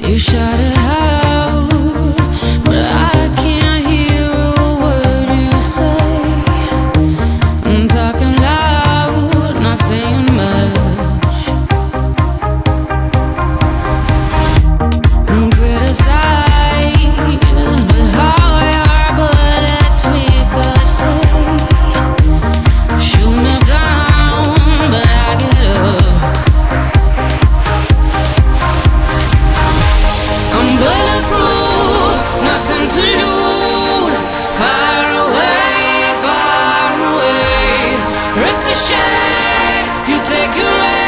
You shut it nothing to lose. Far away, far away. Ricochet, you take your.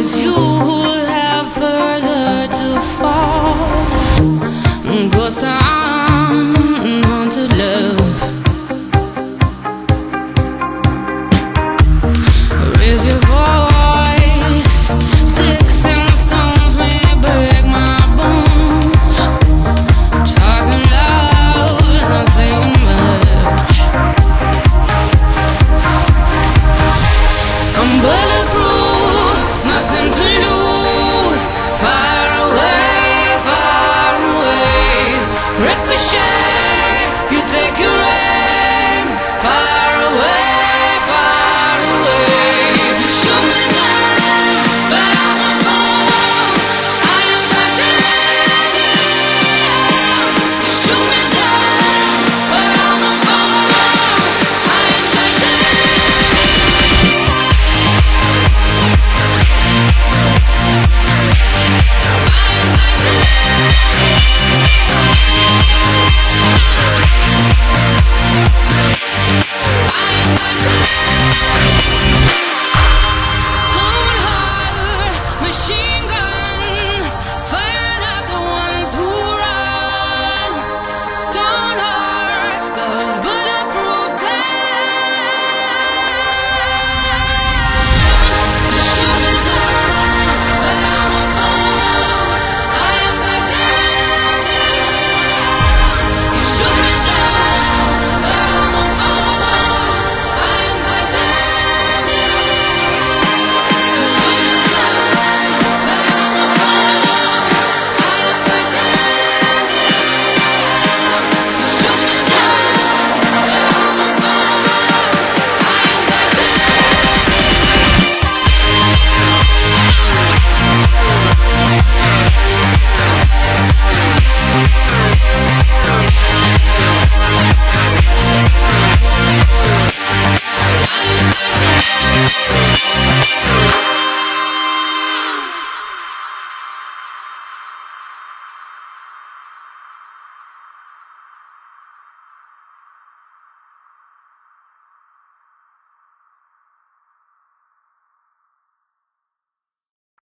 it's you who have further to fall. Ghost I'm haunted love. Raise your voice.